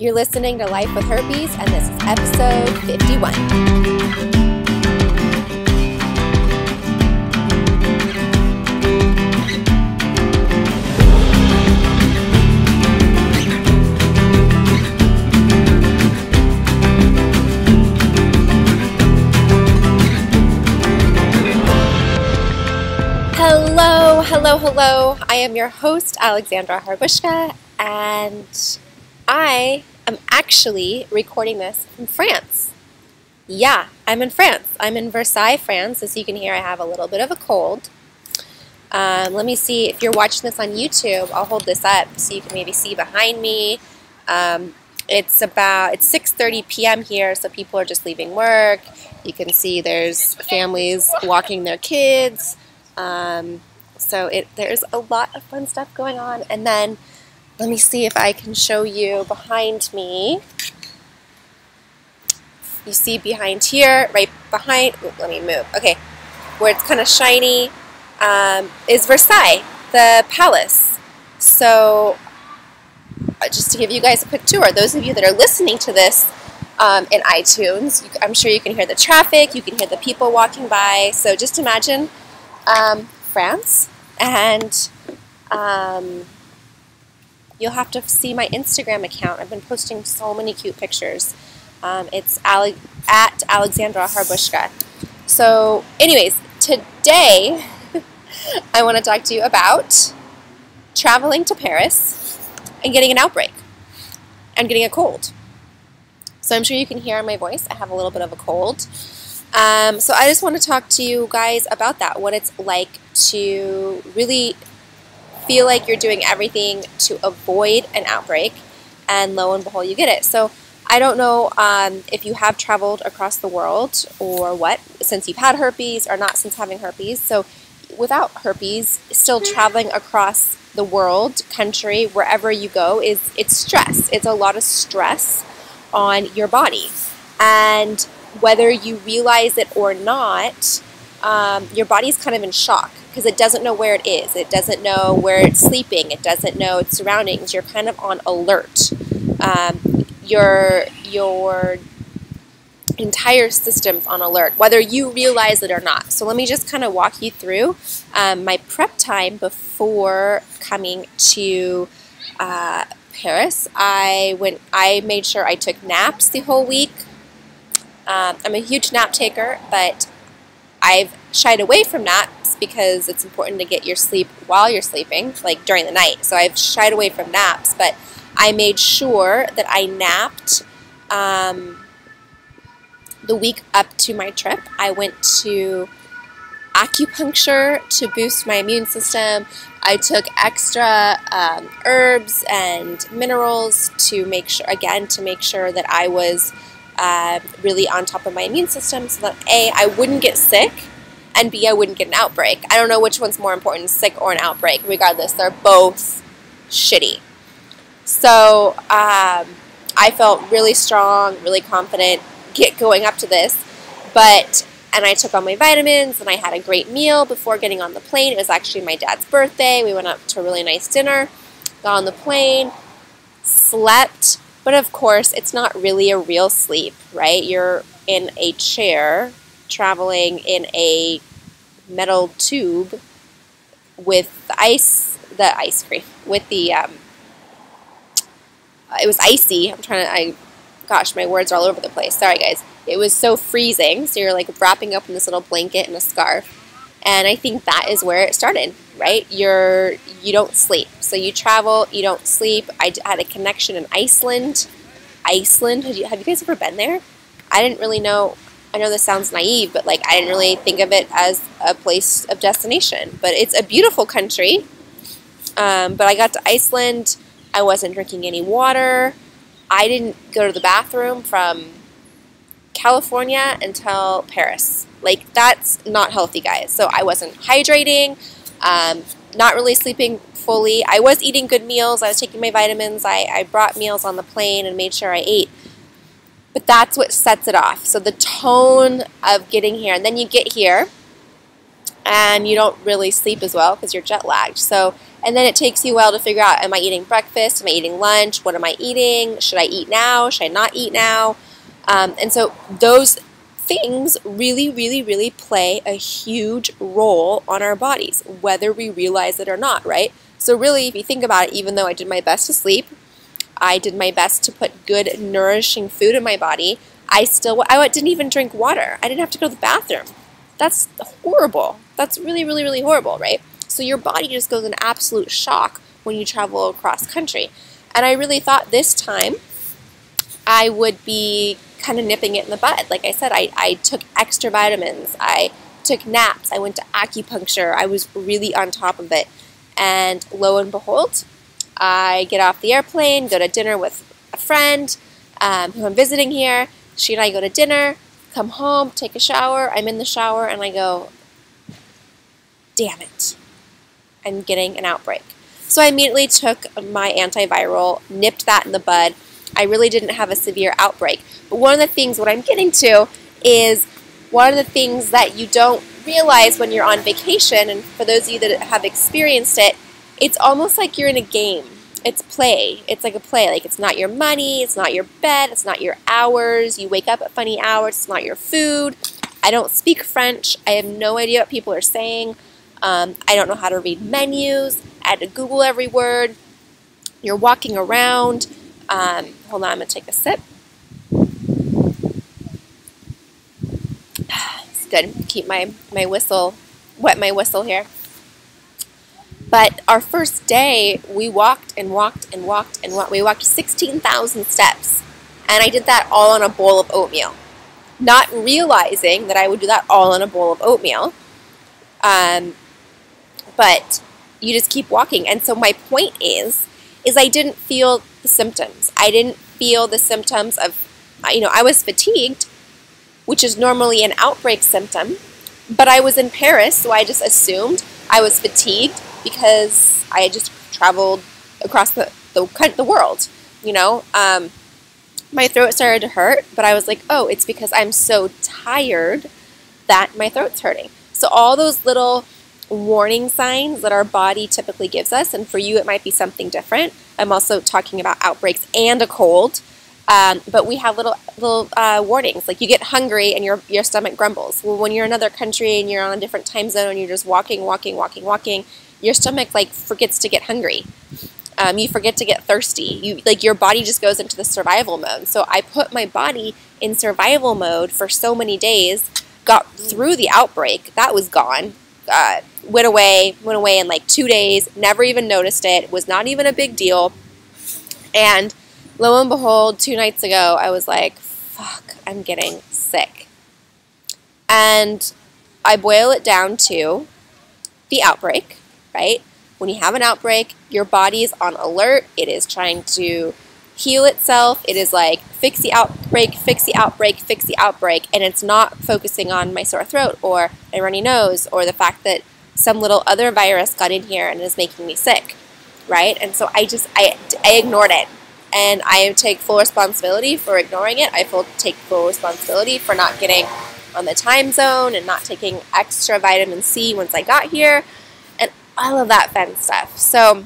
You're listening to Life with Herpes, and this is episode 51. Hello, hello, hello. I am your host, Alexandra Harbushka, and I am actually recording this from France. Yeah, I'm in France. I'm in Versailles, France. As you can hear, I have a little bit of a cold. Um, let me see if you're watching this on YouTube. I'll hold this up so you can maybe see behind me. Um, it's about it's 6:30 p.m. here, so people are just leaving work. You can see there's families walking their kids. Um, so it there's a lot of fun stuff going on. And then let me see if I can show you behind me. You see behind here, right behind. ooh, let me move. Okay, where it's kind of shiny um, is Versailles, the palace. So uh, just to give you guys a quick tour, those of you that are listening to this um, in iTunes, you, I'm sure you can hear the traffic, you can hear the people walking by. So just imagine um, France, and um, you'll have to see my Instagram account. I've been posting so many cute pictures. Um, it's Ale- at Alexandra Harbushka. So, anyways, today I want to talk to you about traveling to Paris and getting an outbreak and getting a cold. So, I'm sure you can hear my voice, I have a little bit of a cold. Um, so I just want to talk to you guys about that, what it's like to really feel like you're doing everything to avoid an outbreak, and lo and behold, you get it. So I don't know um, if you have traveled across the world or what, since you've had herpes or not since having herpes. So without herpes, still traveling across the world, country, wherever you go, is it's stress. It's a lot of stress on your body. And whether you realize it or not, um, your body's kind of in shock because it doesn't know where it is. It doesn't know where it's sleeping. It doesn't know its surroundings. You're kind of on alert. Um, your your entire system's on alert, whether you realize it or not. So let me just kind of walk you through um, my prep time before coming to uh, Paris. I went. I made sure I took naps the whole week. Um, I'm a huge nap taker, but I've shied away from naps because it's important to get your sleep while you're sleeping, like during the night. So I've shied away from naps, but I made sure that I napped um, the week up to my trip. I went to acupuncture to boost my immune system. I took extra um, herbs and minerals to make sure, again, to make sure that I was uh, really on top of my immune system so that A, I wouldn't get sick, and B, I wouldn't get an outbreak. I don't know which one's more important, sick or an outbreak. Regardless, they're both shitty. So um, I felt really strong, really confident get going up to this, but and I took all my vitamins and I had a great meal before getting on the plane. It was actually my dad's birthday. We went up to a really nice dinner, got on the plane, slept but of course, it's not really a real sleep, right? You're in a chair traveling in a metal tube with the ice, the ice cream, with the, um, it was icy. I'm trying to, I, gosh, my words are all over the place. Sorry, guys. It was so freezing. So you're like wrapping up in this little blanket and a scarf. And I think that is where it started, right? You're you don't sleep. So you travel, you don't sleep. I had a connection in Iceland. Iceland, have you, have you guys ever been there? I didn't really know. I know this sounds naive, but like I didn't really think of it as a place of destination. But it's a beautiful country. Um, but I got to Iceland. I wasn't drinking any water. I didn't go to the bathroom from California until Paris. Like that's not healthy, guys. So I wasn't hydrating, um, not really sleeping fully. I was eating good meals. I was taking my vitamins. I, I brought meals on the plane and made sure I ate. But that's what sets it off. So the tone of getting here, and then you get here, and you don't really sleep as well because you're jet lagged. So And then it takes you a while to figure out am I eating breakfast? Am I eating lunch? What am I eating? Should I eat now? Should I not eat now? Um, and so those things really, really, really play a huge role on our bodies, whether we realize it or not, right? So, really, if you think about it, even though I did my best to sleep, I did my best to put good, nourishing food in my body, I still I didn't even drink water. I didn't have to go to the bathroom. That's horrible. That's really, really, really horrible, right? So your body just goes in absolute shock when you travel across country. And I really thought this time I would be kind of nipping it in the bud. Like I said, I, I took extra vitamins. I took naps. I went to acupuncture. I was really on top of it. And lo and behold, I get off the airplane, go to dinner with a friend um, who I'm visiting here. She and I go to dinner, come home, take a shower. I'm in the shower and I go, damn it, I'm getting an outbreak. So I immediately took my antiviral, nipped that in the bud. I really didn't have a severe outbreak. But one of the things, what I'm getting to, is one of the things that you don't realize when you're on vacation, and for those of you that have experienced it, it's almost like you're in a game. It's play. It's like a play. Like it's not your money, it's not your bed, it's not your hours. You wake up at funny hours, it's not your food. I don't speak French. I have no idea what people are saying. Um, I don't know how to read menus. I had to Google every word. You're walking around. Um, hold on, I'm to take a sip. It's good. Keep my, my whistle, wet my whistle here. But our first day, we walked and walked and walked and walked. We walked 16,000 steps. And I did that all on a bowl of oatmeal. Not realizing that I would do that all on a bowl of oatmeal. Um, but you just keep walking. And so my point is, is I didn't feel the symptoms. I didn't feel the symptoms of, you know, I was fatigued, which is normally an outbreak symptom, but I was in Paris, so I just assumed I was fatigued because I had just traveled across the, the, the world, you know. Um, my throat started to hurt, but I was like, oh, it's because I'm so tired that my throat's hurting. So all those little warning signs that our body typically gives us, and for you it might be something different. I'm also talking about outbreaks and a cold, um, but we have little little uh, warnings. Like you get hungry and your your stomach grumbles. Well, when you're in another country and you're on a different time zone and you're just walking, walking, walking, walking, your stomach like forgets to get hungry. Um, you forget to get thirsty. You like your body just goes into the survival mode. So I put my body in survival mode for so many days. Got through the outbreak. That was gone. Uh, went away. Went away in like two days. Never even noticed it. Was not even a big deal. And lo and behold, two nights ago, I was like, "Fuck, I'm getting sick." And I boil it down to the outbreak right? When you have an outbreak, your body is on alert. It is trying to heal itself. It is like fix the outbreak, fix the outbreak, fix the outbreak, and it's not focusing on my sore throat or my runny nose or the fact that some little other virus got in here and is making me sick, right? And so I just I, I ignored it, and I take full responsibility for ignoring it. I full, take full responsibility for not getting on the time zone and not taking extra vitamin C once I got here and all of that fun stuff. So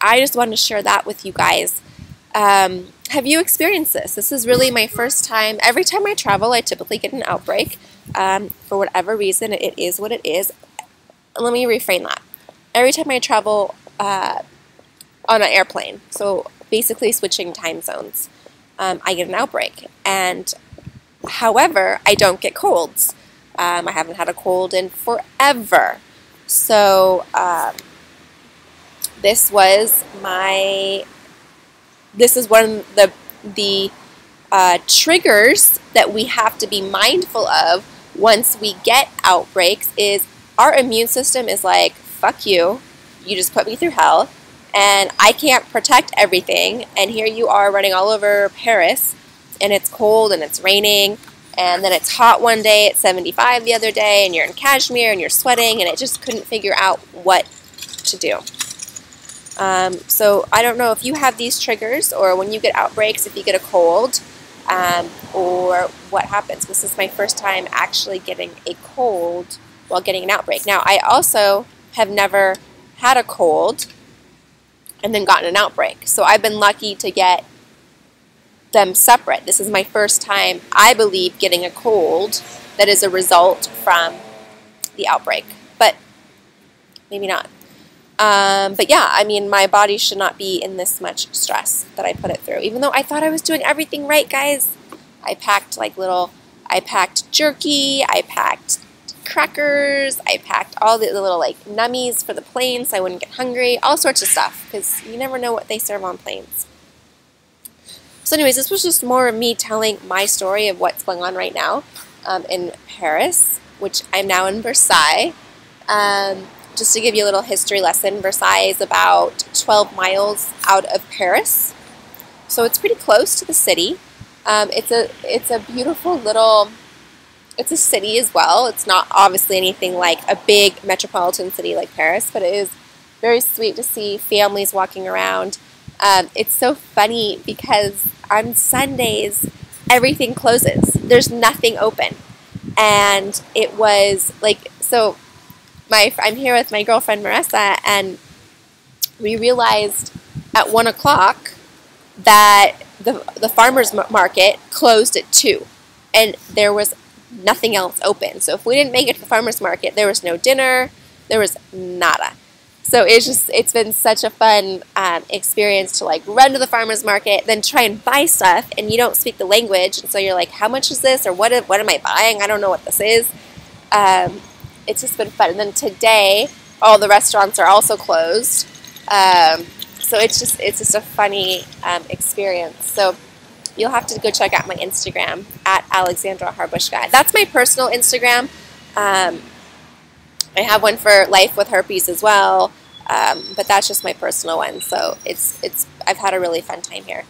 I just wanted to share that with you guys. Um, have you experienced this? This is really my first time. Every time I travel, I typically get an outbreak. Um, for whatever reason, it is what it is. Let me reframe that. Every time I travel uh, on an airplane, so basically switching time zones, um, I get an outbreak. And however, I don't get colds. Um, I haven't had a cold in forever. So um, this was my, this is one of the, the uh, triggers that we have to be mindful of once we get outbreaks is our immune system is like, fuck you, you just put me through hell, and I can't protect everything, and here you are running all over Paris, and it's cold and it's raining, and then it's hot one day, it's 75 the other day, and you're in cashmere and you're sweating, and it just couldn't figure out what to do. Um, so I don't know if you have these triggers or when you get outbreaks, if you get a cold, um, or what happens. This is my first time actually getting a cold while getting an outbreak. Now, I also have never had a cold and then gotten an outbreak. So I've been lucky to get them separate. This is my first time, I believe, getting a cold that is a result from the outbreak. But maybe not. Um, but yeah, I mean, my body should not be in this much stress that I put it through. Even though I thought I was doing everything right, guys. I packed like little, I packed jerky, I packed crackers, I packed all the little like nummies for the plane so I wouldn't get hungry, all sorts of stuff because you never know what they serve on planes. So, anyways, this was just more of me telling my story of what's going on right now um, in Paris, which I'm now in Versailles. Um, just to give you a little history lesson, Versailles is about 12 miles out of Paris, so it's pretty close to the city. Um, it's a it's a beautiful little it's a city as well. It's not obviously anything like a big metropolitan city like Paris, but it is very sweet to see families walking around. Um, it's so funny because on Sundays everything closes. There's nothing open, and it was like so. My I'm here with my girlfriend Marissa, and we realized at one o'clock that the the farmers market closed at two, and there was nothing else open. So if we didn't make it to the farmer's market, there was no dinner, there was nada. So it's just, it's been such a fun um, experience to like run to the farmer's market, then try and buy stuff, and you don't speak the language. And so you're like, how much is this? Or what, what am I buying? I don't know what this is. Um, it's just been fun. And then today, all the restaurants are also closed. Um, so it's just, it's just a funny um, experience. So you'll have to go check out my Instagram at Alexandra Harbushka. That's my personal Instagram. Um, I have one for life with herpes as well, um, but that's just my personal one. So it's it's I've had a really fun time here.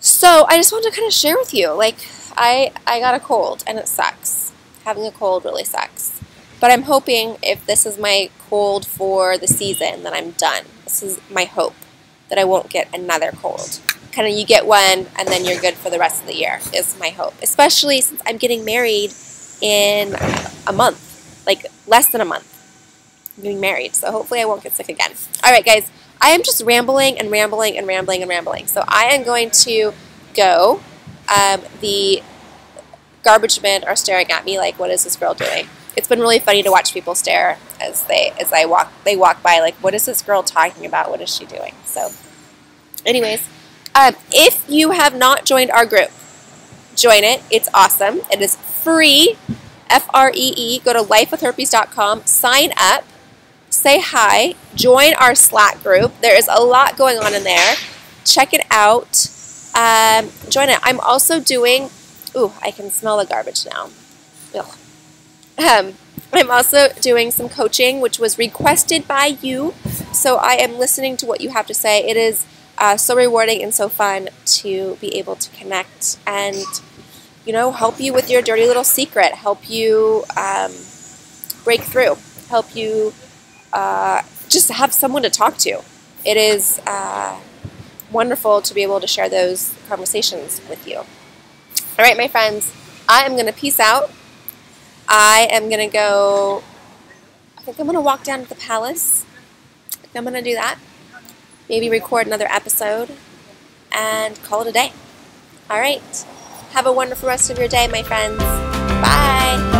So I just wanted to kind of share with you, like I I got a cold and it sucks. Having a cold really sucks. But I'm hoping if this is my cold for the season, then I'm done. This is my hope that I won't get another cold kind of you get one and then you're good for the rest of the year is my hope. Especially since i'm getting married in a month like less than a month. I'm getting married so hopefully i won't get sick again. All right guys i am just rambling and rambling and rambling and rambling. So i am going to go um, the garbage men are staring at me like what is this girl doing? It's been really funny to watch people stare as they as i walk they walk by like what is this girl talking about? What is she doing? So anyways um, if you have not joined our group, join it. It's awesome. It is free. F R E E. Go to lifewithherpes.com, sign up, say hi, join our Slack group. There is a lot going on in there. Check it out. Um, join it. I'm also doing, ooh, I can smell the garbage now. Ugh. Um, I'm also doing some coaching, which was requested by you. So I am listening to what you have to say. It is uh, so rewarding and so fun to be able to connect and you know help you with your dirty little secret help you um, break through help you uh, just have someone to talk to. It is uh, wonderful to be able to share those conversations with you. All right my friends i am going to peace out. I am going to go i think i'm going to walk down to the palace. I'm going to do that maybe record another episode, and call it a day. All right. Have a wonderful rest of your day, my friends. Bye.